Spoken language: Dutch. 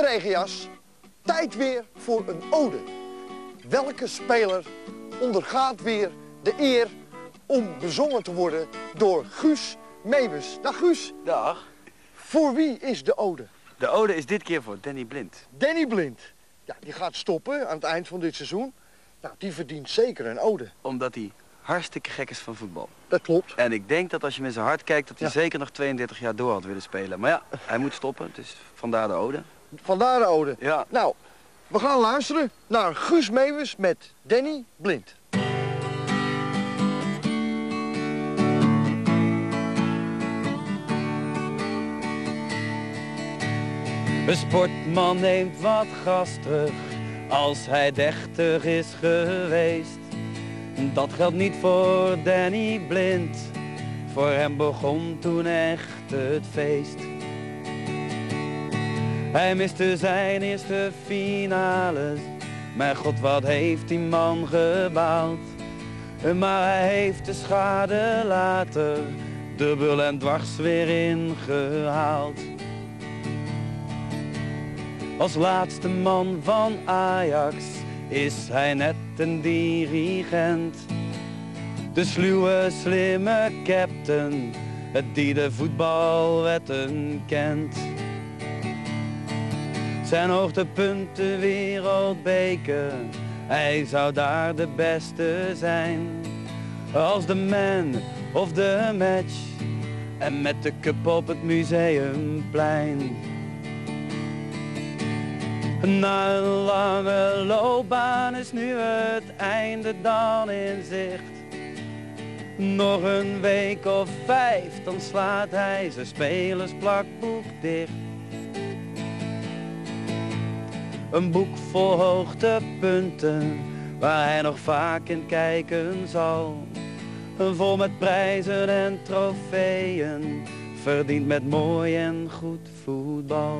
regenjas. Tijd weer voor een ode. Welke speler ondergaat weer de eer om bezongen te worden door Guus Meeuwis? Dag Guus. Dag. Voor wie is de ode? De ode is dit keer voor Danny Blind. Danny Blind. Ja, die gaat stoppen aan het eind van dit seizoen. Nou, die verdient zeker een ode. Omdat hij hartstikke gek is van voetbal. Dat klopt. En ik denk dat als je met zijn hart kijkt, dat hij Ja. zeker nog 32 jaar door had willen spelen. Maar ja, hij moet stoppen, dus vandaar de ode. Vandaar de ode. Ja. Nou, we gaan luisteren naar Guus Meeuwis met Danny Blind. Een sportman neemt wat gas terug als hij dertig is geweest. Dat geldt niet voor Danny Blind, voor hem begon toen echt het feest. Hij miste zijn eerste finales, maar god wat heeft die man gebaald. Maar hij heeft de schade later dubbel en dwars weer ingehaald. Als laatste man van Ajax is hij net een dirigent. De sluwe, slimme captain, die de voetbalwetten kent. Zijn hoogtepunten wereldbeker, hij zou daar de beste zijn. Als de man of de match, en met de cup op het museumplein. Na een lange loopbaan is nu het einde dan in zicht. Nog een week of vijf, dan slaat hij zijn spelersplakboek dicht. Een boek vol hoogtepunten, waar hij nog vaak in kijken zal. Vol met prijzen en trofeeën, verdiend met mooi en goed voetbal.